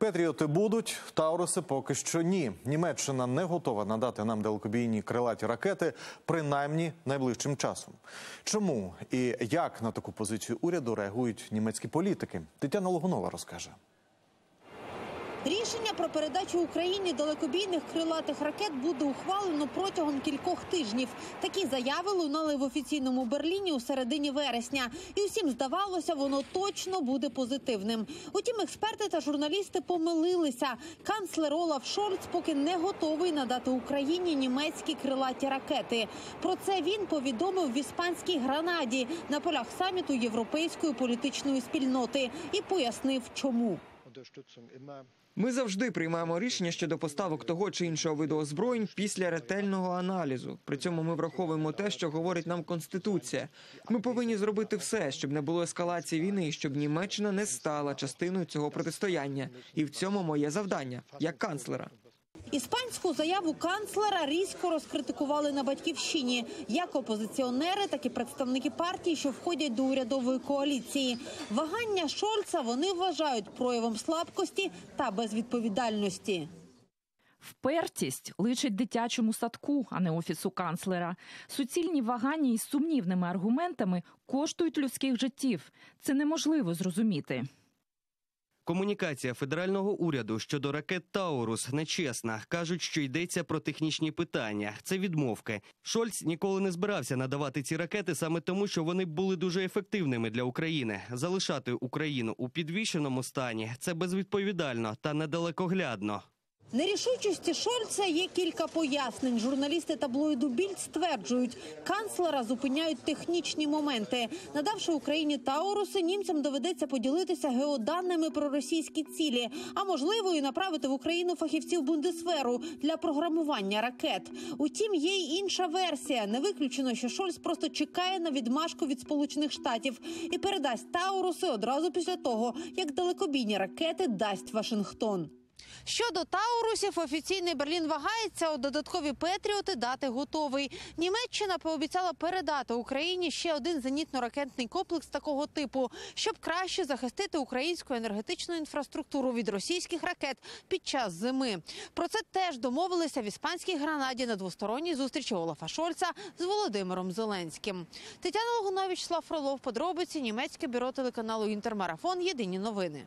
Петріоти будуть, Тауруси поки що ні. Німеччина не готова надати нам далекобійні крилаті ракети, принаймні найближчим часом. Чому і як на таку позицію уряду реагують німецькі політики? Тетяна Логунова розкаже. Рішення про передачу Україні далекобійних крилатих ракет буде ухвалено протягом кількох тижнів. Такі заяви лунали в офіційному Берліні у середині вересня, і усім здавалося, воно точно буде позитивним. Утім, експерти та журналісти помилилися. Канцлер Олаф Шольц поки не готовий надати Україні німецькі крилаті ракети. Про це він повідомив в іспанській гранаді на полях саміту європейської політичної спільноти і пояснив, чому. Ми завжди приймаємо рішення щодо поставок того чи іншого виду озброєнь після ретельного аналізу. При цьому ми враховуємо те, що говорить нам конституція. Ми повинні зробити все, щоб не було ескалації війни, і щоб Німеччина не стала частиною цього протистояння. І в цьому моє завдання як канцлера. Іспанську заяву канцлера різко розкритикували на батьківщині як опозиціонери, так і представники партій, що входять до урядової коаліції. Вагання Шольца вони вважають проявом слабкості та безвідповідальності. Впертість личить дитячому садку, а не офісу канцлера. Суцільні вагання із сумнівними аргументами коштують людських життів. Це неможливо зрозуміти. Комунікація федерального уряду щодо ракет Таурус нечесна. кажуть, що йдеться про технічні питання. Це відмовки. Шольц ніколи не збирався надавати ці ракети саме тому, що вони були дуже ефективними для України. Залишати Україну у підвішеному стані це безвідповідально та недалекоглядно. Нерішучості Шольца є кілька пояснень. Журналісти таблоїду Більд стверджують, канцлера зупиняють технічні моменти. Надавши Україні Тауруси, німцям доведеться поділитися геоданими про російські цілі, а можливо і направити в Україну фахівців Бундесверу для програмування ракет. Утім, є й інша версія. Не виключено, що Шольц просто чекає на відмашку від Сполучених Штатів і передасть Тауруси одразу після того, як далекобійні ракети дасть Вашингтон. Щодо Таурусів, офіційний Берлін вагається, у додаткові Петріоти дати готовий. Німеччина пообіцяла передати Україні ще один зенітно-ракетний комплекс такого типу, щоб краще захистити українську енергетичну інфраструктуру від російських ракет під час зими. Про це теж домовилися в іспанській гранаді на двосторонній зустрічі Олафа Шольца з Володимиром Зеленським. Тетяна Логунович, Слав Фролов, подробиці німецьке бюро телеканалу Інтермарафон. Єдині новини.